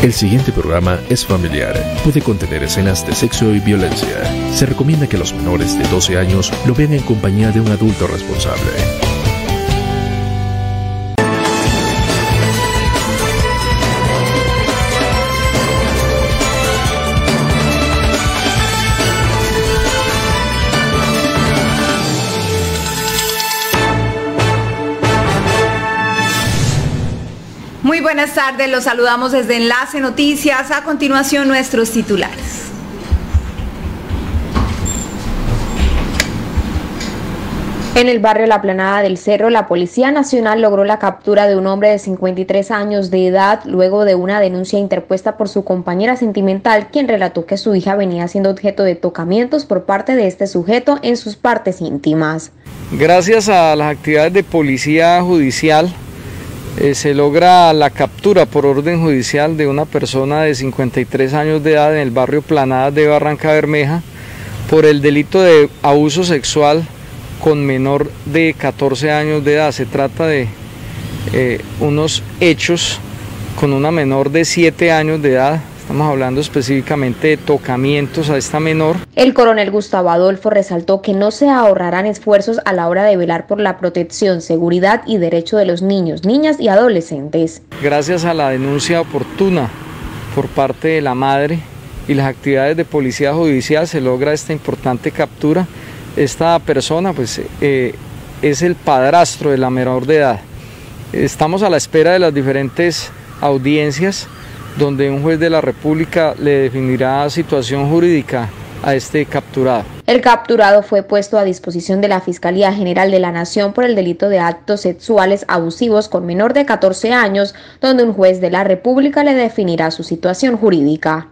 El siguiente programa es familiar. Puede contener escenas de sexo y violencia. Se recomienda que los menores de 12 años lo vean en compañía de un adulto responsable. Buenas tardes, los saludamos desde Enlace Noticias. A continuación, nuestros titulares. En el barrio La Planada del Cerro, la Policía Nacional logró la captura de un hombre de 53 años de edad luego de una denuncia interpuesta por su compañera sentimental, quien relató que su hija venía siendo objeto de tocamientos por parte de este sujeto en sus partes íntimas. Gracias a las actividades de policía judicial, eh, se logra la captura por orden judicial de una persona de 53 años de edad en el barrio Planadas de Barranca Bermeja por el delito de abuso sexual con menor de 14 años de edad. Se trata de eh, unos hechos con una menor de 7 años de edad Estamos hablando específicamente de tocamientos a esta menor. El coronel Gustavo Adolfo resaltó que no se ahorrarán esfuerzos a la hora de velar por la protección, seguridad y derecho de los niños, niñas y adolescentes. Gracias a la denuncia oportuna por parte de la madre y las actividades de policía judicial se logra esta importante captura. Esta persona pues eh, es el padrastro de la menor de edad. Estamos a la espera de las diferentes audiencias donde un juez de la República le definirá situación jurídica a este capturado. El capturado fue puesto a disposición de la Fiscalía General de la Nación por el delito de actos sexuales abusivos con menor de 14 años, donde un juez de la República le definirá su situación jurídica.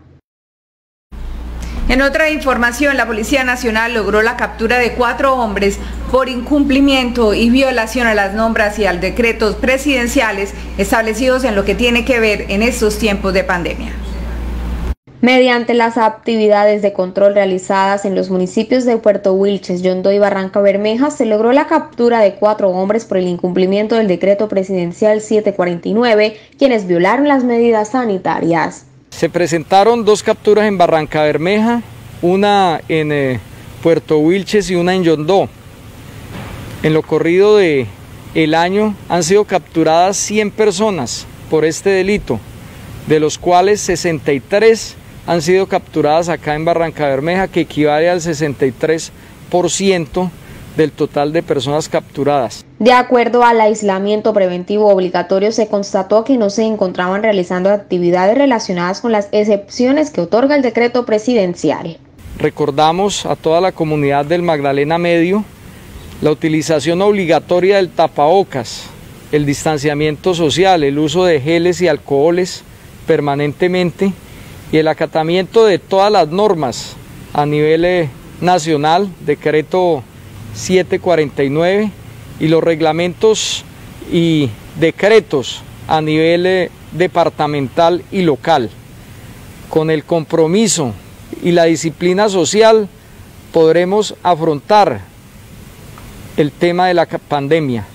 En otra información, la Policía Nacional logró la captura de cuatro hombres por incumplimiento y violación a las nombras y al decretos presidenciales establecidos en lo que tiene que ver en estos tiempos de pandemia. Mediante las actividades de control realizadas en los municipios de Puerto Wilches, Yondo y Barranca Bermeja, se logró la captura de cuatro hombres por el incumplimiento del decreto presidencial 749, quienes violaron las medidas sanitarias. Se presentaron dos capturas en Barranca Bermeja, una en eh, Puerto Wilches y una en Yondó. En lo corrido de año han sido capturadas 100 personas por este delito, de los cuales 63 han sido capturadas acá en Barranca Bermeja, que equivale al 63% del total de personas capturadas. De acuerdo al aislamiento preventivo obligatorio, se constató que no se encontraban realizando actividades relacionadas con las excepciones que otorga el decreto presidencial. Recordamos a toda la comunidad del Magdalena Medio la utilización obligatoria del tapabocas, el distanciamiento social, el uso de geles y alcoholes permanentemente y el acatamiento de todas las normas a nivel eh, nacional, decreto 749 y los reglamentos y decretos a nivel eh, departamental y local. Con el compromiso y la disciplina social podremos afrontar el tema de la pandemia.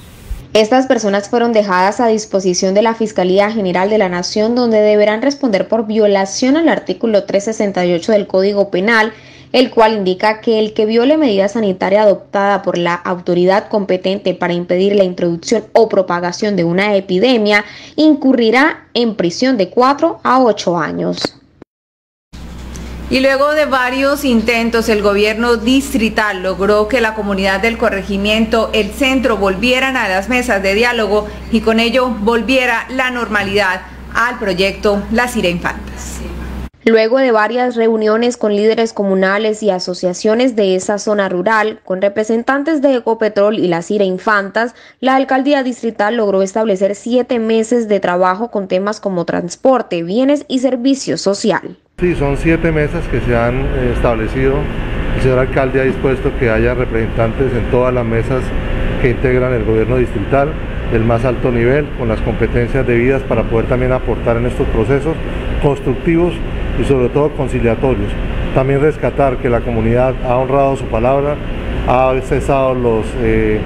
Estas personas fueron dejadas a disposición de la Fiscalía General de la Nación donde deberán responder por violación al artículo 368 del Código Penal el cual indica que el que viole medida sanitaria adoptada por la autoridad competente para impedir la introducción o propagación de una epidemia incurrirá en prisión de 4 a 8 años. Y luego de varios intentos, el gobierno distrital logró que la comunidad del corregimiento, el centro, volvieran a las mesas de diálogo y con ello volviera la normalidad al proyecto Las Ira Infantas. Luego de varias reuniones con líderes comunales y asociaciones de esa zona rural, con representantes de Ecopetrol y las IRA Infantas, la alcaldía distrital logró establecer siete meses de trabajo con temas como transporte, bienes y servicio social. Sí, son siete mesas que se han eh, establecido. El señor alcalde ha dispuesto que haya representantes en todas las mesas que integran el gobierno distrital del más alto nivel, con las competencias debidas para poder también aportar en estos procesos constructivos y sobre todo conciliatorios. También rescatar que la comunidad ha honrado su palabra, ha cesado los, eh,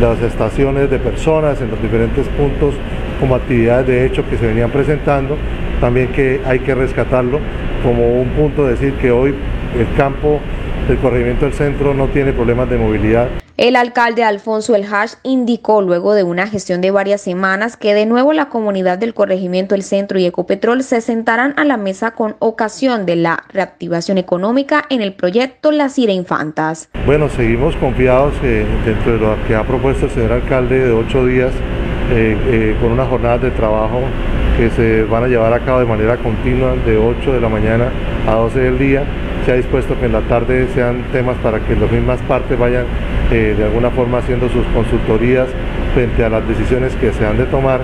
las estaciones de personas en los diferentes puntos como actividades de hecho que se venían presentando, también que hay que rescatarlo como un punto de decir que hoy el campo del corregimiento del centro no tiene problemas de movilidad. El alcalde Alfonso El Hash indicó luego de una gestión de varias semanas que de nuevo la comunidad del corregimiento El Centro y Ecopetrol se sentarán a la mesa con ocasión de la reactivación económica en el proyecto Las Cira Infantas. Bueno, seguimos confiados eh, dentro de lo que ha propuesto el señor alcalde de ocho días eh, eh, con unas jornadas de trabajo que se van a llevar a cabo de manera continua de 8 de la mañana a 12 del día. Se ha dispuesto que en la tarde sean temas para que las mismas partes vayan eh, de alguna forma haciendo sus consultorías frente a las decisiones que se han de tomar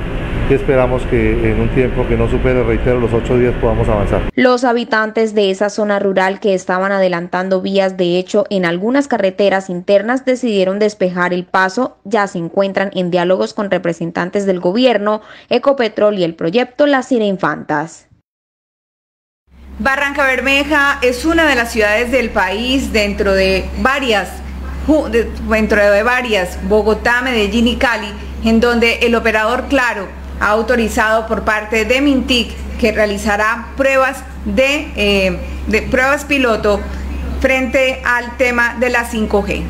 y esperamos que en un tiempo que no supere, reitero, los ocho días podamos avanzar. Los habitantes de esa zona rural que estaban adelantando vías de hecho en algunas carreteras internas decidieron despejar el paso, ya se encuentran en diálogos con representantes del gobierno, Ecopetrol y el proyecto Las Infantas. Barranca Bermeja es una de las ciudades del país dentro de varias dentro de varias, Bogotá, Medellín y Cali, en donde el operador Claro ha autorizado por parte de Mintic que realizará pruebas de, eh, pruebas piloto frente al tema de la 5G.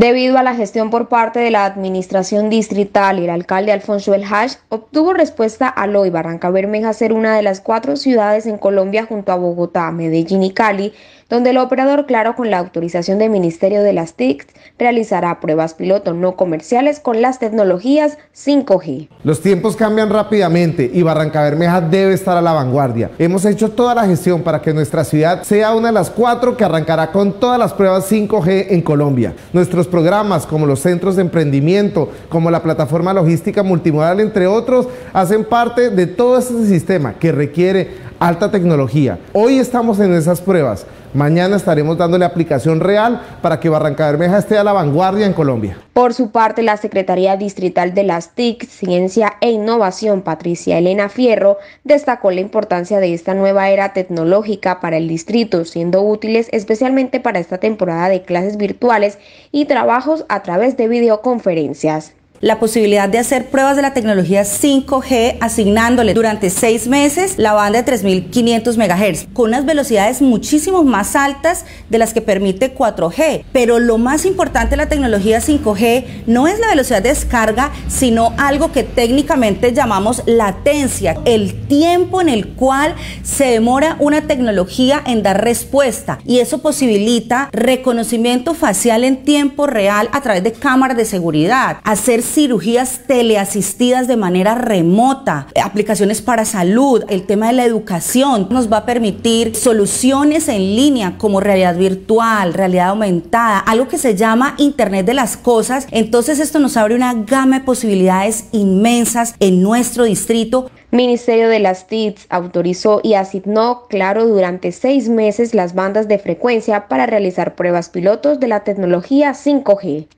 Debido a la gestión por parte de la administración distrital y el alcalde Alfonso El Hash, obtuvo respuesta al hoy Barranca Bermeja ser una de las cuatro ciudades en Colombia junto a Bogotá, Medellín y Cali donde el operador Claro con la autorización del Ministerio de las TIC realizará pruebas piloto no comerciales con las tecnologías 5G. Los tiempos cambian rápidamente y Barranca Bermeja debe estar a la vanguardia. Hemos hecho toda la gestión para que nuestra ciudad sea una de las cuatro que arrancará con todas las pruebas 5G en Colombia. Nuestros programas como los centros de emprendimiento, como la plataforma logística multimodal, entre otros, hacen parte de todo este sistema que requiere alta tecnología. Hoy estamos en esas pruebas. Mañana estaremos dándole aplicación real para que Barranca Bermeja esté a la vanguardia en Colombia. Por su parte, la Secretaría Distrital de las TIC, Ciencia e Innovación, Patricia Elena Fierro, destacó la importancia de esta nueva era tecnológica para el distrito, siendo útiles especialmente para esta temporada de clases virtuales y trabajos a través de videoconferencias la posibilidad de hacer pruebas de la tecnología 5G asignándole durante seis meses la banda de 3.500 MHz con unas velocidades muchísimo más altas de las que permite 4G. Pero lo más importante de la tecnología 5G no es la velocidad de descarga, sino algo que técnicamente llamamos latencia, el tiempo en el cual se demora una tecnología en dar respuesta. Y eso posibilita reconocimiento facial en tiempo real a través de cámaras de seguridad, hacer cirugías teleasistidas de manera remota, aplicaciones para salud, el tema de la educación nos va a permitir soluciones en línea como realidad virtual, realidad aumentada, algo que se llama Internet de las Cosas. Entonces esto nos abre una gama de posibilidades inmensas en nuestro distrito. Ministerio de las TICs autorizó y asignó, claro, durante seis meses las bandas de frecuencia para realizar pruebas pilotos de la tecnología 5G.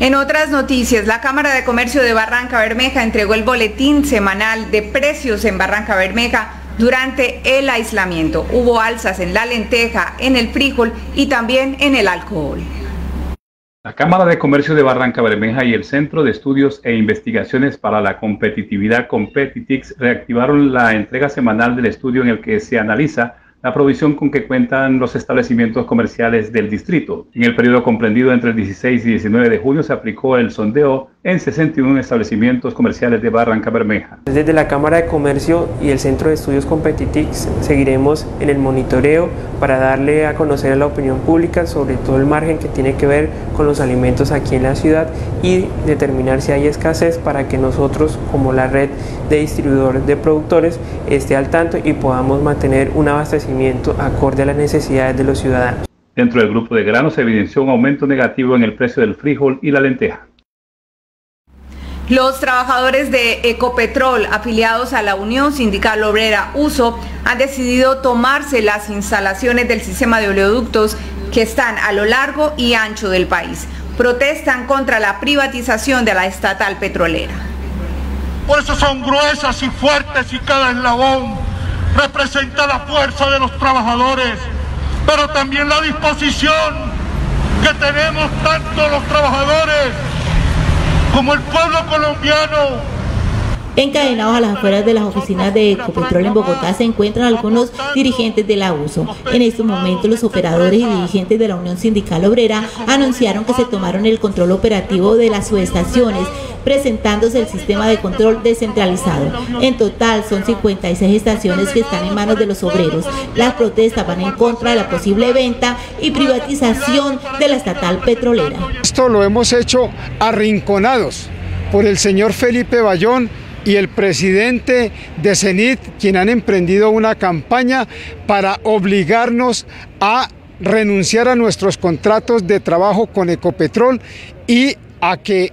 En otras noticias, la Cámara de Comercio de Barranca Bermeja entregó el boletín semanal de precios en Barranca Bermeja durante el aislamiento. Hubo alzas en la lenteja, en el frijol y también en el alcohol. La Cámara de Comercio de Barranca Bermeja y el Centro de Estudios e Investigaciones para la Competitividad Competitix reactivaron la entrega semanal del estudio en el que se analiza la provisión con que cuentan los establecimientos comerciales del distrito. En el periodo comprendido entre el 16 y 19 de junio se aplicó el sondeo en 61 establecimientos comerciales de Barranca Bermeja. Desde la Cámara de Comercio y el Centro de Estudios Competitix seguiremos en el monitoreo para darle a conocer a la opinión pública sobre todo el margen que tiene que ver con los alimentos aquí en la ciudad y determinar si hay escasez para que nosotros como la red de distribuidores de productores esté al tanto y podamos mantener un abastecimiento acorde a las necesidades de los ciudadanos. Dentro del grupo de granos se evidenció un aumento negativo en el precio del frijol y la lenteja. Los trabajadores de Ecopetrol, afiliados a la Unión Sindical Obrera USO, han decidido tomarse las instalaciones del sistema de oleoductos que están a lo largo y ancho del país. Protestan contra la privatización de la estatal petrolera. Por eso son gruesas y fuertes y cada eslabón representa la fuerza de los trabajadores, pero también la disposición que tenemos tanto los trabajadores como el pueblo colombiano Encadenados a las afueras de las oficinas de Ecopetrol en Bogotá se encuentran algunos dirigentes del abuso. En estos momentos los operadores y dirigentes de la Unión Sindical Obrera anunciaron que se tomaron el control operativo de las subestaciones presentándose el sistema de control descentralizado. En total son 56 estaciones que están en manos de los obreros. Las protestas van en contra de la posible venta y privatización de la estatal petrolera. Esto lo hemos hecho arrinconados por el señor Felipe Bayón y el presidente de CENIT, quien han emprendido una campaña para obligarnos a renunciar a nuestros contratos de trabajo con Ecopetrol y a que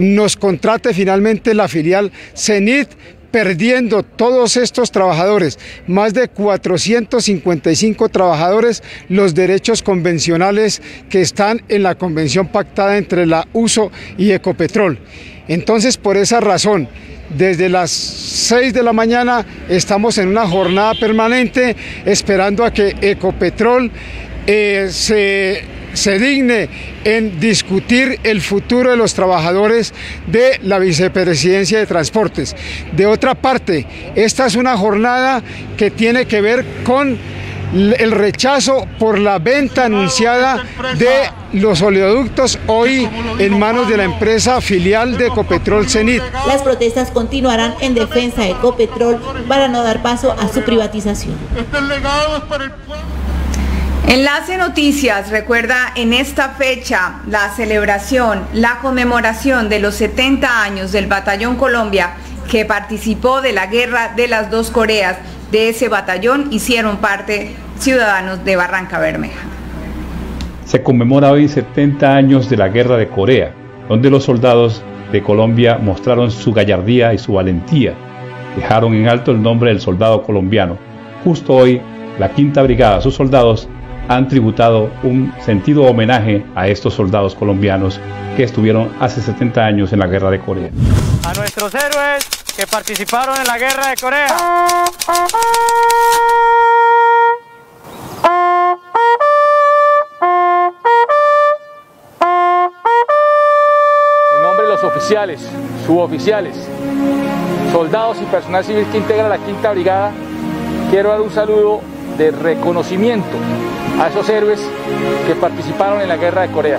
nos contrate finalmente la filial CENIT perdiendo todos estos trabajadores, más de 455 trabajadores, los derechos convencionales que están en la convención pactada entre la USO y Ecopetrol. Entonces, por esa razón, desde las 6 de la mañana estamos en una jornada permanente esperando a que Ecopetrol eh, se, se digne en discutir el futuro de los trabajadores de la Vicepresidencia de Transportes. De otra parte, esta es una jornada que tiene que ver con el rechazo por la venta anunciada de los oleoductos hoy en manos de la empresa filial de Ecopetrol Cenit. Las protestas continuarán en defensa de Ecopetrol para no dar paso a su privatización. Enlace Noticias recuerda en esta fecha la celebración, la conmemoración de los 70 años del Batallón Colombia que participó de la Guerra de las Dos Coreas de ese batallón hicieron parte ciudadanos de Barranca Bermeja. Se conmemora hoy 70 años de la Guerra de Corea, donde los soldados de Colombia mostraron su gallardía y su valentía. Dejaron en alto el nombre del soldado colombiano. Justo hoy, la Quinta Brigada, sus soldados, han tributado un sentido homenaje a estos soldados colombianos que estuvieron hace 70 años en la Guerra de Corea. A nuestros héroes que participaron en la guerra de Corea. En nombre de los oficiales, suboficiales, soldados y personal civil que integra la Quinta Brigada, quiero dar un saludo de reconocimiento a esos héroes que participaron en la guerra de Corea.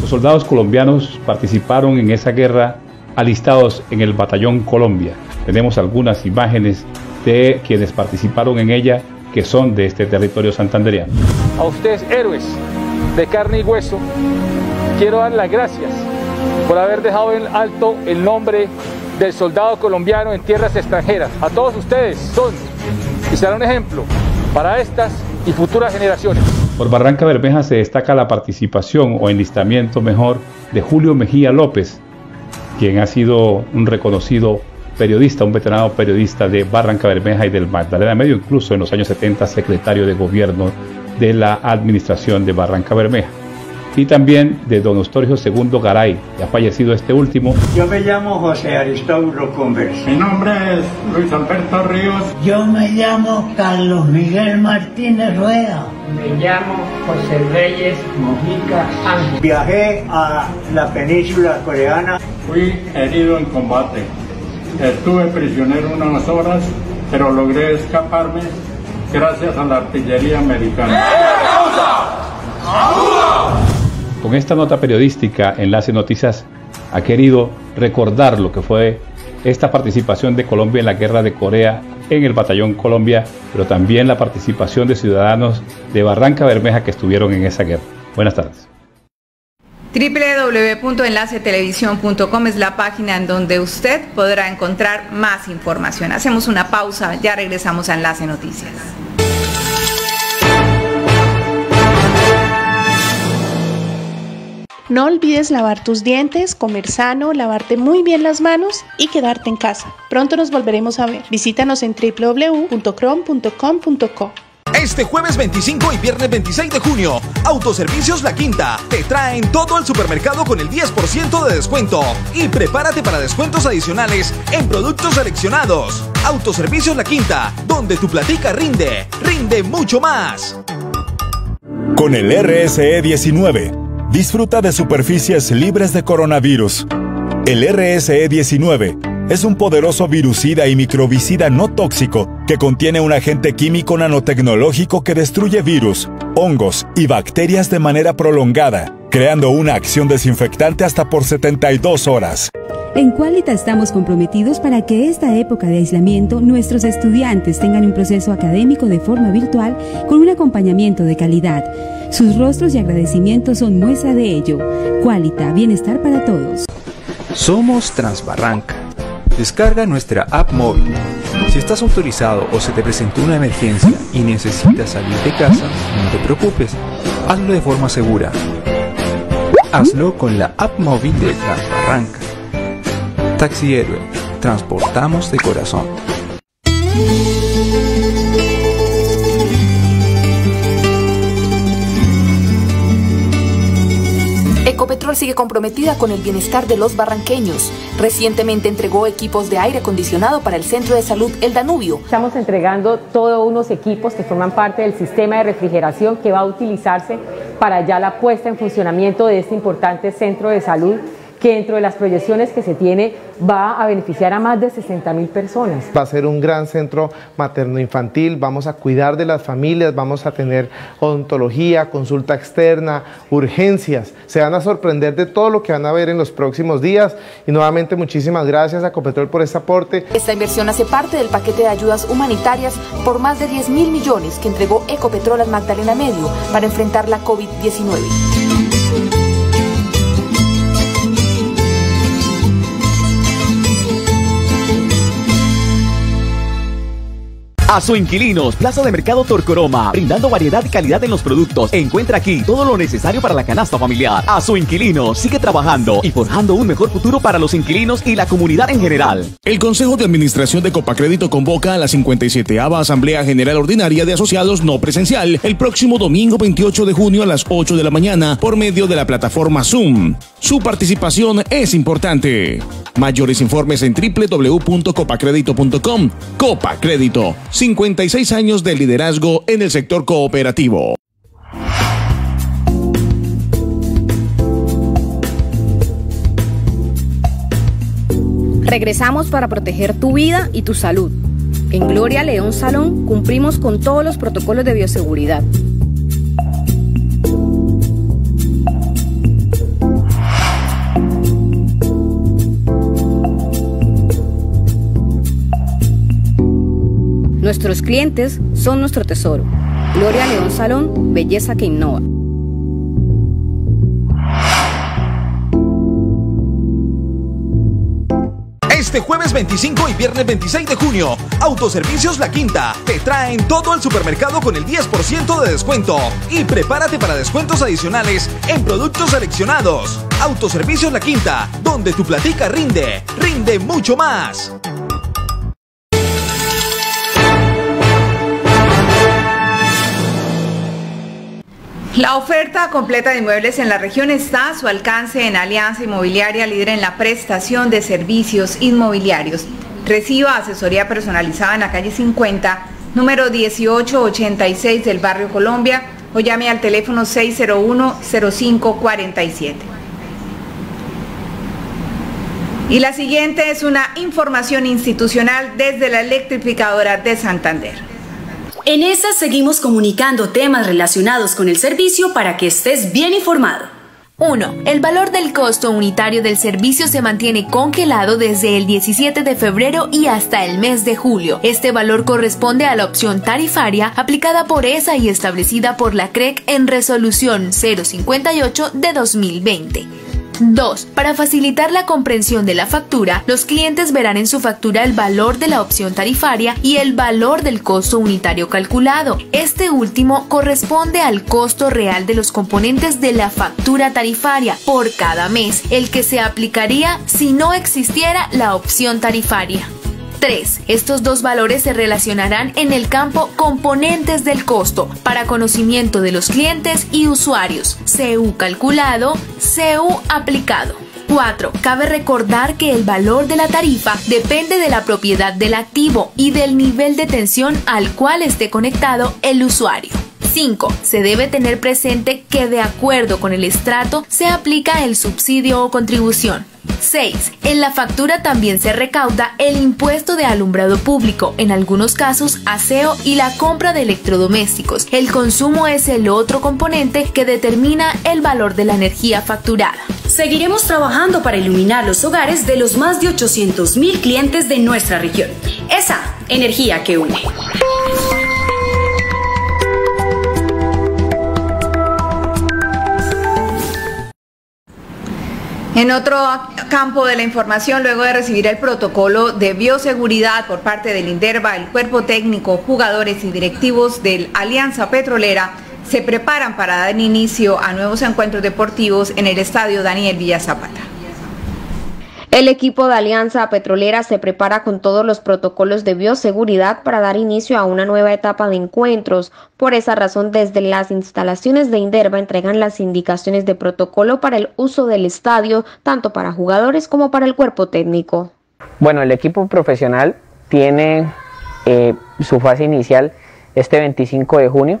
Los soldados colombianos participaron en esa guerra alistados en el Batallón Colombia. Tenemos algunas imágenes de quienes participaron en ella que son de este territorio santandereano. A ustedes, héroes de carne y hueso, quiero dar las gracias por haber dejado en alto el nombre del soldado colombiano en tierras extranjeras. A todos ustedes son y serán un ejemplo para estas y futuras generaciones. Por Barranca Bermeja se destaca la participación o enlistamiento mejor de Julio Mejía López, quien ha sido un reconocido periodista, un veterano periodista de Barranca Bermeja y del Magdalena Medio, incluso en los años 70 secretario de gobierno de la administración de Barranca Bermeja. Y también de don Ostorgio II Garay, ya fallecido este último. Yo me llamo José Aristóbulo Converse. Mi nombre es Luis Alberto Ríos. Yo me llamo Carlos Miguel Martínez Rueda. Me llamo José Reyes Mojica Ángel. Viajé a la península coreana. Fui herido en combate. Estuve prisionero unas horas, pero logré escaparme gracias a la artillería americana. Con esta nota periodística, Enlace Noticias ha querido recordar lo que fue esta participación de Colombia en la guerra de Corea en el Batallón Colombia, pero también la participación de ciudadanos de Barranca Bermeja que estuvieron en esa guerra. Buenas tardes www.enlacetelevisión.com es la página en donde usted podrá encontrar más información. Hacemos una pausa, ya regresamos a Enlace Noticias. No olvides lavar tus dientes, comer sano, lavarte muy bien las manos y quedarte en casa. Pronto nos volveremos a ver. Visítanos en www.crom.com.co. Este jueves 25 y viernes 26 de junio, Autoservicios La Quinta te traen todo el supermercado con el 10% de descuento y prepárate para descuentos adicionales en productos seleccionados. Autoservicios La Quinta, donde tu platica rinde, rinde mucho más. Con el RSE 19, disfruta de superficies libres de coronavirus. El RSE-19 es un poderoso virucida y microbicida no tóxico que contiene un agente químico nanotecnológico que destruye virus, hongos y bacterias de manera prolongada, creando una acción desinfectante hasta por 72 horas. En Qualita estamos comprometidos para que esta época de aislamiento nuestros estudiantes tengan un proceso académico de forma virtual con un acompañamiento de calidad. Sus rostros y agradecimientos son muestra de ello. Qualita, bienestar para todos. Somos Transbarranca. Descarga nuestra app móvil. Si estás autorizado o se te presentó una emergencia y necesitas salir de casa, no te preocupes. Hazlo de forma segura. Hazlo con la app móvil de Transbarranca. Taxi Héroe. Transportamos de corazón. Sigue comprometida con el bienestar de los barranqueños. Recientemente entregó equipos de aire acondicionado para el Centro de Salud El Danubio. Estamos entregando todos unos equipos que forman parte del sistema de refrigeración que va a utilizarse para ya la puesta en funcionamiento de este importante centro de salud que dentro de las proyecciones que se tiene va a beneficiar a más de 60 mil personas. Va a ser un gran centro materno-infantil, vamos a cuidar de las familias, vamos a tener odontología, consulta externa, urgencias. Se van a sorprender de todo lo que van a ver en los próximos días y nuevamente muchísimas gracias a Copetrol por este aporte. Esta inversión hace parte del paquete de ayudas humanitarias por más de 10 mil millones que entregó Ecopetrol al Magdalena Medio para enfrentar la COVID-19. A su inquilinos, Plaza de Mercado Torcoroma, brindando variedad y calidad en los productos. Encuentra aquí todo lo necesario para la canasta familiar. A su inquilinos, sigue trabajando y forjando un mejor futuro para los inquilinos y la comunidad en general. El Consejo de Administración de Copacrédito convoca a la 57 Asamblea General Ordinaria de Asociados no presencial el próximo domingo 28 de junio a las 8 de la mañana por medio de la plataforma Zoom. Su participación es importante. Mayores informes en www.copacredito.com. Copa Crédito 56 años de liderazgo en el sector cooperativo. Regresamos para proteger tu vida y tu salud. En Gloria León Salón cumplimos con todos los protocolos de bioseguridad. Nuestros clientes son nuestro tesoro. Gloria León Salón, belleza que innova. Este jueves 25 y viernes 26 de junio, Autoservicios La Quinta te traen todo el supermercado con el 10% de descuento. Y prepárate para descuentos adicionales en productos seleccionados. Autoservicios La Quinta, donde tu platica rinde, rinde mucho más. La oferta completa de inmuebles en la región está a su alcance en Alianza Inmobiliaria, líder en la prestación de servicios inmobiliarios. Reciba asesoría personalizada en la calle 50, número 1886 del barrio Colombia o llame al teléfono 601-0547. Y la siguiente es una información institucional desde la electrificadora de Santander. En esta seguimos comunicando temas relacionados con el servicio para que estés bien informado. 1. El valor del costo unitario del servicio se mantiene congelado desde el 17 de febrero y hasta el mes de julio. Este valor corresponde a la opción tarifaria aplicada por ESA y establecida por la CREC en resolución 058 de 2020. 2. Para facilitar la comprensión de la factura, los clientes verán en su factura el valor de la opción tarifaria y el valor del costo unitario calculado. Este último corresponde al costo real de los componentes de la factura tarifaria por cada mes, el que se aplicaría si no existiera la opción tarifaria. 3. Estos dos valores se relacionarán en el campo componentes del costo para conocimiento de los clientes y usuarios. CU calculado, CU aplicado. 4. Cabe recordar que el valor de la tarifa depende de la propiedad del activo y del nivel de tensión al cual esté conectado el usuario. 5. Se debe tener presente que de acuerdo con el estrato se aplica el subsidio o contribución. 6. En la factura también se recauda el impuesto de alumbrado público, en algunos casos aseo y la compra de electrodomésticos. El consumo es el otro componente que determina el valor de la energía facturada. Seguiremos trabajando para iluminar los hogares de los más de 800.000 clientes de nuestra región. Esa energía que une. En otro campo de la información, luego de recibir el protocolo de bioseguridad por parte del INDERVA, el cuerpo técnico, jugadores y directivos del Alianza Petrolera se preparan para dar inicio a nuevos encuentros deportivos en el estadio Daniel Villa Zapata. El equipo de Alianza Petrolera se prepara con todos los protocolos de bioseguridad para dar inicio a una nueva etapa de encuentros. Por esa razón, desde las instalaciones de Inderva entregan las indicaciones de protocolo para el uso del estadio, tanto para jugadores como para el cuerpo técnico. Bueno, el equipo profesional tiene eh, su fase inicial este 25 de junio.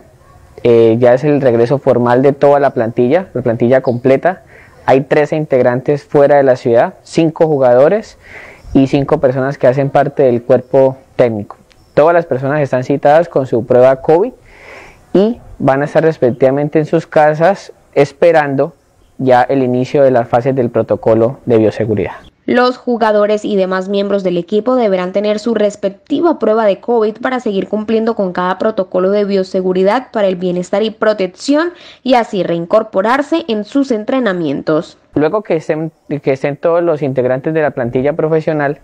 Eh, ya es el regreso formal de toda la plantilla, la plantilla completa hay 13 integrantes fuera de la ciudad, 5 jugadores y 5 personas que hacen parte del cuerpo técnico. Todas las personas están citadas con su prueba COVID y van a estar respectivamente en sus casas esperando ya el inicio de las fases del protocolo de bioseguridad. Los jugadores y demás miembros del equipo deberán tener su respectiva prueba de COVID para seguir cumpliendo con cada protocolo de bioseguridad para el bienestar y protección y así reincorporarse en sus entrenamientos. Luego que estén, que estén todos los integrantes de la plantilla profesional,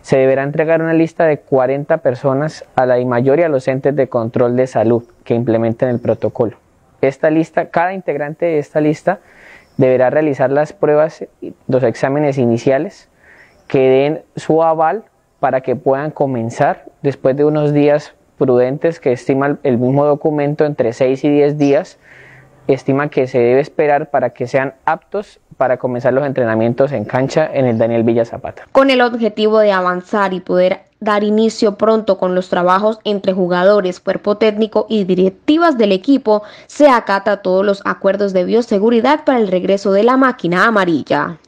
se deberá entregar una lista de 40 personas a la mayor y a los entes de control de salud que implementen el protocolo. Esta lista, cada integrante de esta lista deberá realizar las pruebas, los exámenes iniciales que den su aval para que puedan comenzar después de unos días prudentes que estima el mismo documento entre 6 y 10 días, estima que se debe esperar para que sean aptos para comenzar los entrenamientos en cancha en el Daniel Villa Zapata. Con el objetivo de avanzar y poder dar inicio pronto con los trabajos entre jugadores, cuerpo técnico y directivas del equipo, se acata todos los acuerdos de bioseguridad para el regreso de la máquina amarilla.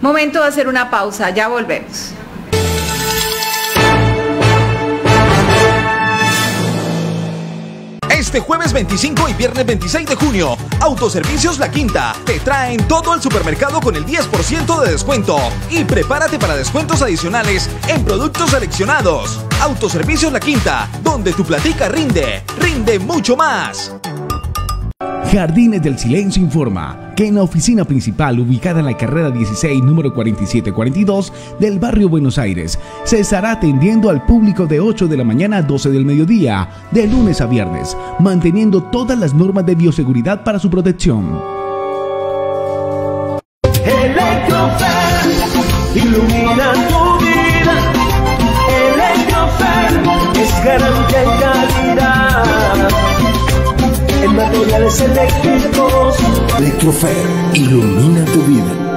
Momento de hacer una pausa, ya volvemos. Este jueves 25 y viernes 26 de junio, Autoservicios La Quinta te traen todo el supermercado con el 10% de descuento. Y prepárate para descuentos adicionales en productos seleccionados. Autoservicios La Quinta, donde tu platica rinde, rinde mucho más. Jardines del Silencio informa que en la oficina principal ubicada en la carrera 16 número 4742 del barrio Buenos Aires se estará atendiendo al público de 8 de la mañana a 12 del mediodía, de lunes a viernes, manteniendo todas las normas de bioseguridad para su protección. En materiales eléctricos. Electrofer ilumina tu vida.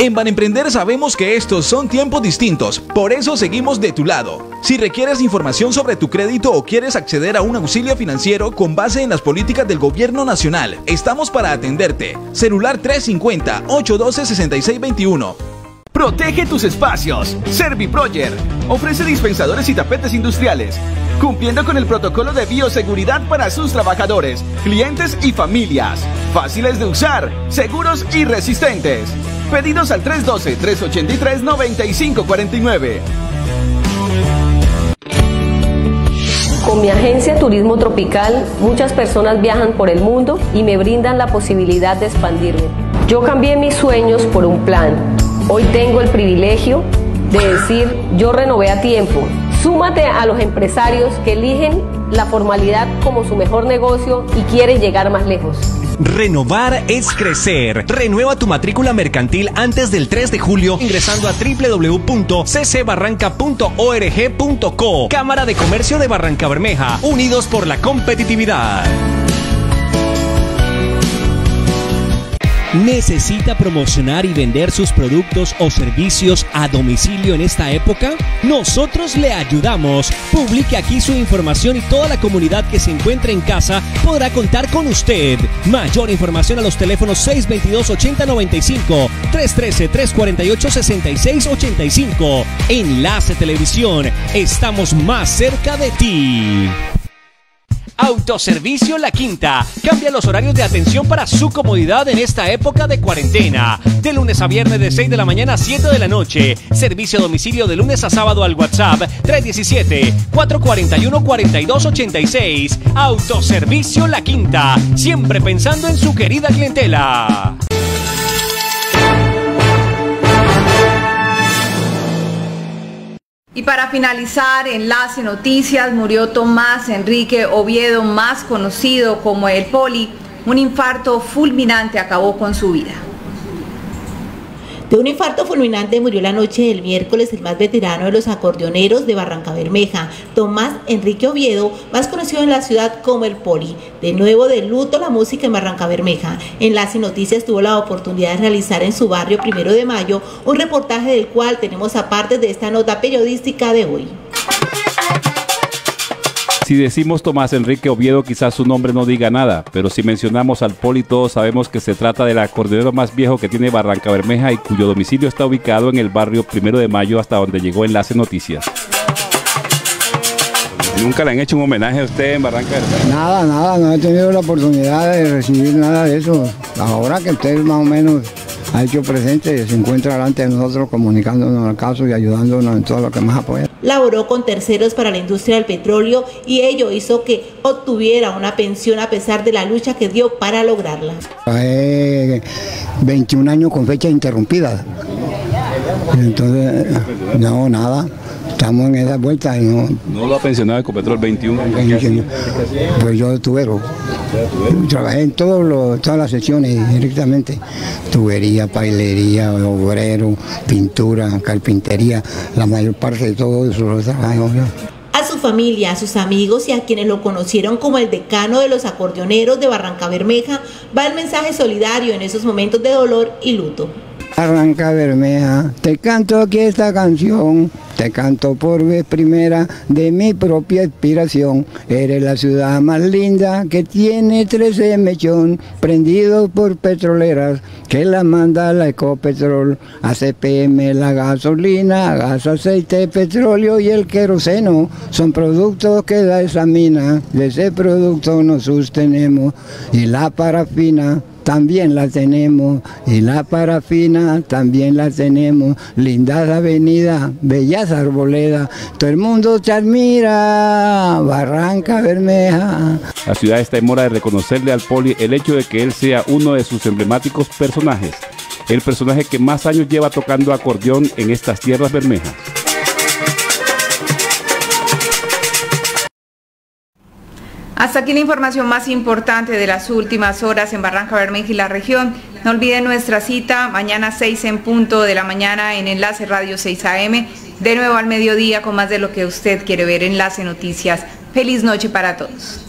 En Banemprender sabemos que estos son tiempos distintos, por eso seguimos de tu lado. Si requieres información sobre tu crédito o quieres acceder a un auxilio financiero con base en las políticas del gobierno nacional, estamos para atenderte. Celular 350-812-6621. Protege tus espacios. ServiProyer ofrece dispensadores y tapetes industriales cumpliendo con el protocolo de bioseguridad para sus trabajadores, clientes y familias. Fáciles de usar, seguros y resistentes. Pedidos al 312-383-9549. Con mi agencia Turismo Tropical, muchas personas viajan por el mundo y me brindan la posibilidad de expandirme. Yo cambié mis sueños por un plan. Hoy tengo el privilegio de decir, yo renové a tiempo Súmate a los empresarios que eligen la formalidad como su mejor negocio y quieren llegar más lejos. Renovar es crecer. Renueva tu matrícula mercantil antes del 3 de julio ingresando a www.ccbarranca.org.co. Cámara de Comercio de Barranca Bermeja, unidos por la competitividad. ¿Necesita promocionar y vender sus productos o servicios a domicilio en esta época? Nosotros le ayudamos. Publique aquí su información y toda la comunidad que se encuentre en casa podrá contar con usted. Mayor información a los teléfonos 622-8095, 313-348-6685. Enlace Televisión. Estamos más cerca de ti. Autoservicio La Quinta. Cambia los horarios de atención para su comodidad en esta época de cuarentena. De lunes a viernes de 6 de la mañana a 7 de la noche. Servicio a domicilio de lunes a sábado al WhatsApp 317-441-4286. Autoservicio La Quinta. Siempre pensando en su querida clientela. Y para finalizar, Enlace Noticias, murió Tomás Enrique Oviedo, más conocido como el Poli. Un infarto fulminante acabó con su vida. De un infarto fulminante murió la noche del miércoles el más veterano de los acordeoneros de Barranca Bermeja, Tomás Enrique Oviedo, más conocido en la ciudad como el Poli. De nuevo de luto la música en Barranca Bermeja. Enlace Noticias tuvo la oportunidad de realizar en su barrio Primero de Mayo un reportaje del cual tenemos aparte de esta nota periodística de hoy. Si decimos Tomás Enrique Oviedo, quizás su nombre no diga nada, pero si mencionamos al Poli, todos sabemos que se trata del acordeonero más viejo que tiene Barranca Bermeja y cuyo domicilio está ubicado en el barrio Primero de Mayo, hasta donde llegó Enlace Noticias. ¿Nunca le han hecho un homenaje a usted en Barranca Bermeja? Nada, nada, no he tenido la oportunidad de recibir nada de eso. Ahora que usted más o menos ha hecho presente, se encuentra delante de nosotros comunicándonos el caso y ayudándonos en todo lo que más apoya. Laboró con terceros para la industria del petróleo y ello hizo que obtuviera una pensión a pesar de la lucha que dio para lograrla. Eh, 21 años con fecha interrumpida. Entonces, no, nada. Estamos en esa vuelta y no. ¿No lo ha pensionado Ecopetrol 21? Pues yo tubero. Trabajé en todos los, todas las sesiones directamente. Tubería, pailería, obrero, pintura, carpintería, la mayor parte de todo eso lo trabajé. A su familia, a sus amigos y a quienes lo conocieron como el decano de los acordeoneros de Barranca Bermeja, va el mensaje solidario en esos momentos de dolor y luto. Barranca Bermeja, te canto aquí esta canción, te canto por vez primera de mi propia inspiración. Eres la ciudad más linda que tiene 13 mechón, prendidos por petroleras, que la manda la Ecopetrol, ACPM la gasolina, gas, aceite, petróleo y el queroseno. Son productos que da esa mina, de ese producto nos sostenemos. Y la parafina también la tenemos y la parafina también la tenemos. Lindas avenidas, bellas arboledas, todo el mundo te admira, Barranca Bermeja. La ciudad está en mora de reconocerle al Poli el hecho de que él sea uno de sus emblemáticos personajes, el personaje que más años lleva tocando acordeón en estas tierras bermejas. Hasta aquí la información más importante de las últimas horas en Barranca Bermeja y la región. No olviden nuestra cita mañana 6 en punto de la mañana en Enlace Radio 6 AM. De nuevo al mediodía con más de lo que usted quiere ver. Enlace Noticias. Feliz noche para todos.